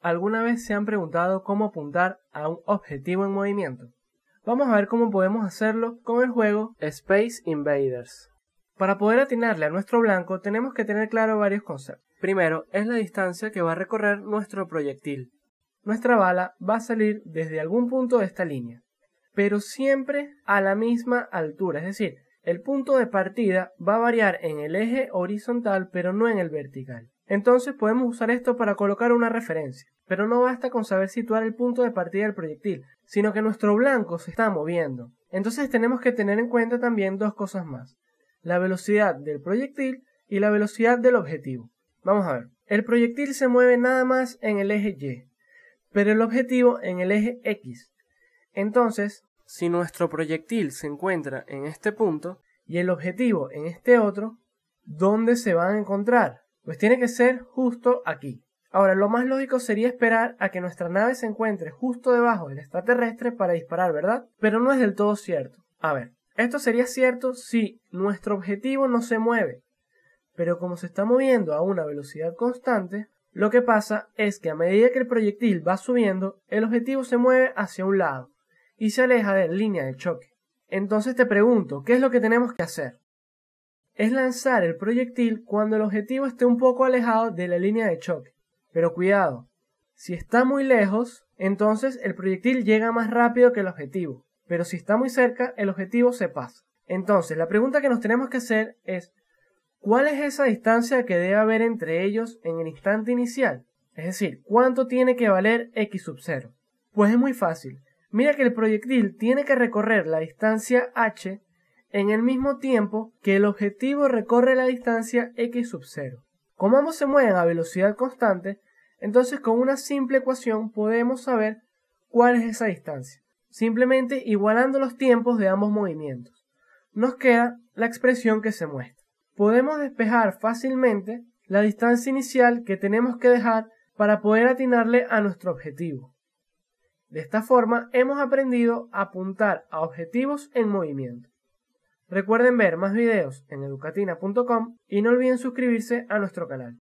¿Alguna vez se han preguntado cómo apuntar a un objetivo en movimiento? Vamos a ver cómo podemos hacerlo con el juego Space Invaders. Para poder atinarle a nuestro blanco tenemos que tener claro varios conceptos. Primero es la distancia que va a recorrer nuestro proyectil. Nuestra bala va a salir desde algún punto de esta línea, pero siempre a la misma altura, es decir, el punto de partida va a variar en el eje horizontal pero no en el vertical. Entonces podemos usar esto para colocar una referencia, pero no basta con saber situar el punto de partida del proyectil, sino que nuestro blanco se está moviendo. Entonces tenemos que tener en cuenta también dos cosas más, la velocidad del proyectil y la velocidad del objetivo. Vamos a ver, el proyectil se mueve nada más en el eje Y, pero el objetivo en el eje X. Entonces, si nuestro proyectil se encuentra en este punto y el objetivo en este otro, ¿dónde se van a encontrar? Pues tiene que ser justo aquí. Ahora, lo más lógico sería esperar a que nuestra nave se encuentre justo debajo del extraterrestre para disparar, ¿verdad? Pero no es del todo cierto. A ver, esto sería cierto si nuestro objetivo no se mueve. Pero como se está moviendo a una velocidad constante, lo que pasa es que a medida que el proyectil va subiendo, el objetivo se mueve hacia un lado y se aleja de la línea de choque. Entonces te pregunto, ¿qué es lo que tenemos que hacer? Es lanzar el proyectil cuando el objetivo esté un poco alejado de la línea de choque. Pero cuidado, si está muy lejos, entonces el proyectil llega más rápido que el objetivo, pero si está muy cerca, el objetivo se pasa. Entonces, la pregunta que nos tenemos que hacer es, ¿cuál es esa distancia que debe haber entre ellos en el instante inicial? Es decir, ¿cuánto tiene que valer x sub 0? Pues es muy fácil. Mira que el proyectil tiene que recorrer la distancia h en el mismo tiempo que el objetivo recorre la distancia x sub 0. Como ambos se mueven a velocidad constante, entonces con una simple ecuación podemos saber cuál es esa distancia, simplemente igualando los tiempos de ambos movimientos. Nos queda la expresión que se muestra. Podemos despejar fácilmente la distancia inicial que tenemos que dejar para poder atinarle a nuestro objetivo. De esta forma hemos aprendido a apuntar a objetivos en movimiento. Recuerden ver más videos en educatina.com y no olviden suscribirse a nuestro canal.